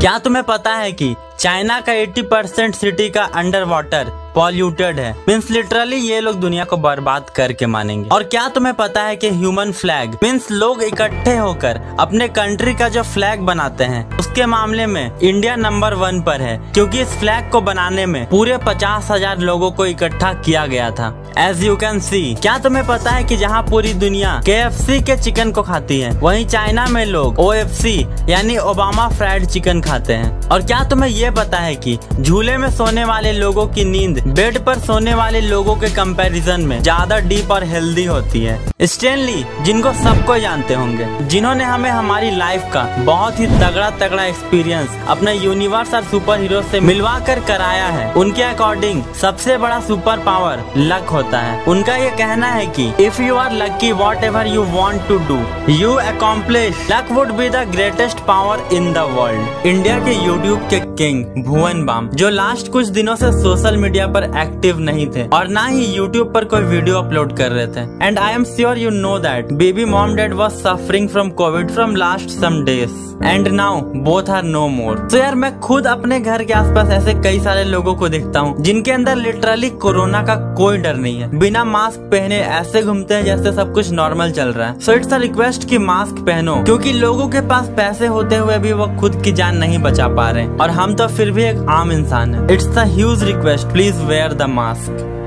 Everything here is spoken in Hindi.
क्या तुम्हें पता है कि चाइना का 80 परसेंट सिटी का अंडर वाटर पॉल्यूटेड है। मीन्स लिटरली ये लोग दुनिया को बर्बाद करके मानेंगे। और क्या तुम्हें पता है कि ह्यूमन फ्लैग मीन्स लोग इकट्ठे होकर अपने कंट्री का जो फ्लैग बनाते हैं, उसके मामले में इंडिया नंबर वन पर है। क्योंकि इस फ्लैग को बनाने में पूरे पचास हज़ार लोगों को इकट्ठा किया गया था। एज यू कैन सी क्या तुम्हें पता है कि जहाँ पूरी दुनिया के के चिकन को खाती है, वहीं चाइना में लोग OFC यानी ओबामा फ्राइड चिकन खाते हैं। और क्या तुम्हें ये पता है कि झूले में सोने वाले लोगों की नींद बेड पर सोने वाले लोगों के कंपैरिजन में ज़्यादा डीप और हेल्दी होती है। स्टेनली जिनको सबको जानते होंगे, जिन्होंने हमें हमारी लाइफ का बहुत ही तगड़ा तगड़ा एक्सपीरियंस अपने यूनिवर्स और सुपर हीरो से मिलवा कर कराया है, उनके अकॉर्डिंग सबसे बड़ा सुपर पावर लक होता है। उनका ये कहना है कि if you are lucky whatever you want to do you accomplish luck would be the greatest power in the world India के यूट्यूब के किंग भुवन बाम जो लास्ट कुछ दिनों से सोशल मीडिया पर एक्टिव नहीं थे और ना ही यूट्यूब पर कोई वीडियो अपलोड कर रहे थे। And I am sure you know that baby mom dad was suffering from Covid from last some days and now both are no more तो यार, मैं खुद अपने घर के आसपास ऐसे कई सारे लोगों को देखता हूँ, जिनके अंदर लिटरली कोरोना का कोई डर नहीं है। बिना मास्क पहने ऐसे घूमते हैं जैसे सब कुछ नॉर्मल चल रहा है। सो इट्स अ रिक्वेस्ट कि मास्क पहनो, क्योंकि लोगों के पास पैसे होते हुए भी वो खुद की जान नहीं बचा पा रहे और हम तो फिर भी एक आम इंसान है। It's the huge request please wear the mask.